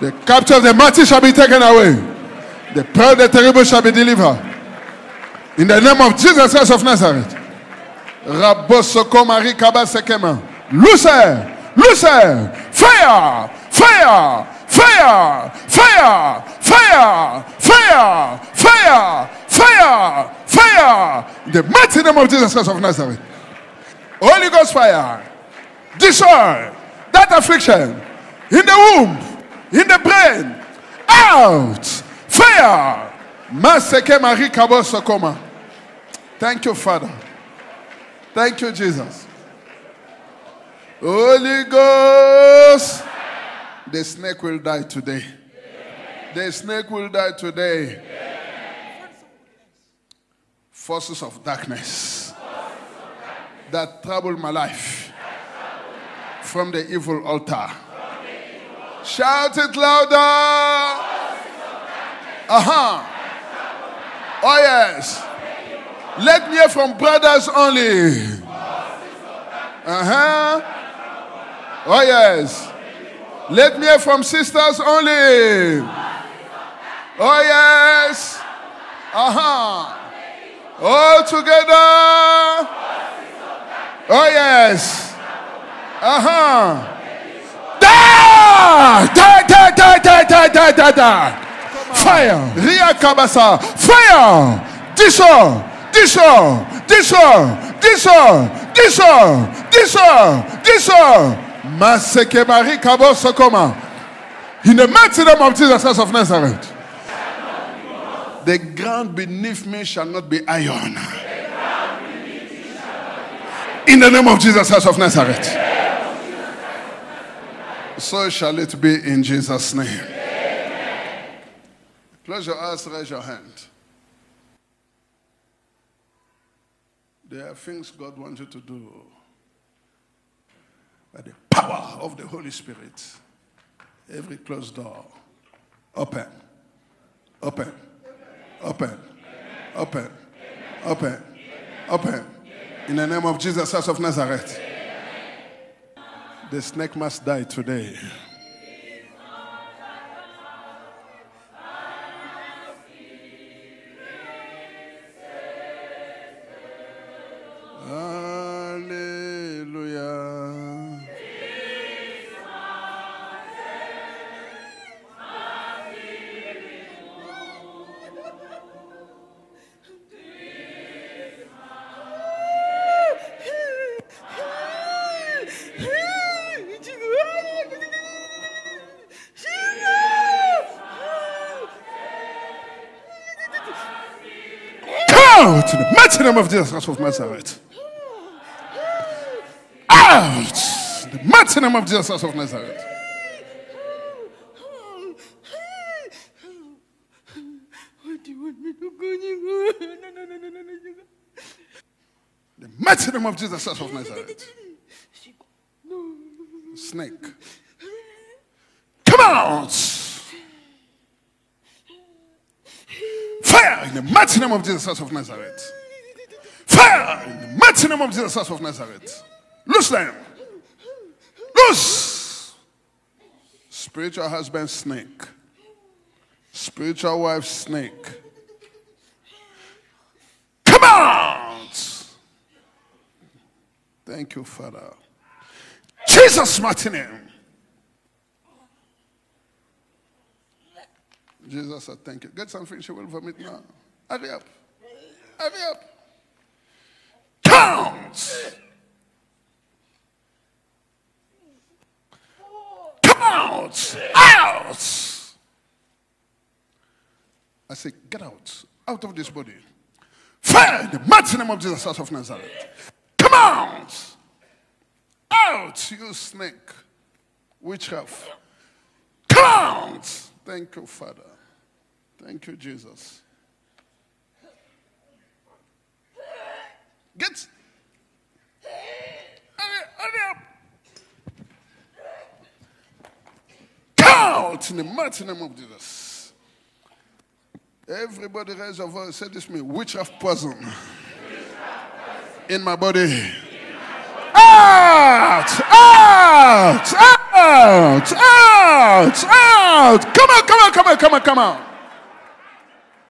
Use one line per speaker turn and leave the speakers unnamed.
The captive of the mighty shall be taken away. The proud, the terrible shall be delivered. In the name of Jesus Christ of Nazareth. Rabosoko Marie Kabasekema. Loose her! Loose! Fire! Fire! Fire! Fire! Fire! Fire! Fire! Fire! Fire! In the mighty name of Jesus Christ of Nazareth. Holy Ghost fire. Destroy that affliction in the womb, in the brain. Out! Fire! Thank you, Father. Thank you, Jesus. Holy Ghost. The snake will die today. The snake will die today. Forces of darkness that trouble my life from the evil altar. Shout it louder. Uh huh. Oh, yes. Let me hear from brothers only. Uh huh. Oh, yes. Let me hear from sisters only. Oh, yes. Uh huh. All together. Oh, yes. Uh huh. Da! Da, da, da, da, da, da, da, da. Fire. Ria Kabasa. Fire. Dissolve. Dissolve. Dissolve. Dissolve. Dissolve. Dissolve. Dissolve. Maseke Marie Kabo Sokoma. In the mighty name of Jesus Christ of Nazareth. The ground beneath me shall not be iron. In the name of Jesus Christ of Nazareth. So shall it be in Jesus' name. Close your eyes, raise your hand. There are things God wants you to do by the power of the Holy Spirit. Every closed door, open, open, open, open, open, open. In the name of Jesus Christ of Nazareth. The snake must die today. Out in the mighty name of Jesus of Nazareth. Out in the mighty name of Jesus of Nazareth.
What do you want me to go? No, no, no, no, no, no.
The mighty name of Jesus of Nazareth. Snake. Come out! Fire in the mighty name of Jesus of Nazareth. Fire in the mighty name of Jesus of Nazareth. Loose them. Loose. Spiritual husband snake. Spiritual wife snake. Come out. Thank you, Father. Jesus' mighty name. Jesus, I thank you. Get something she will vomit now. Hurry up. Hurry up. Out. Out. I say, get out. Out of this body. Fire the mighty name of Jesus Christ of Nazareth. Come out. Out, you snake. Witchcraft. Come out. Thank you, Father. Thank you, Jesus. Get. Hurry, hurry up. Out in the mighty name of Jesus. Everybody raise your voice. Say this to me. Witchcraft poison in my body. Out! Out! Out! Out! Out! out. Come on, come on, come on, come on, come on.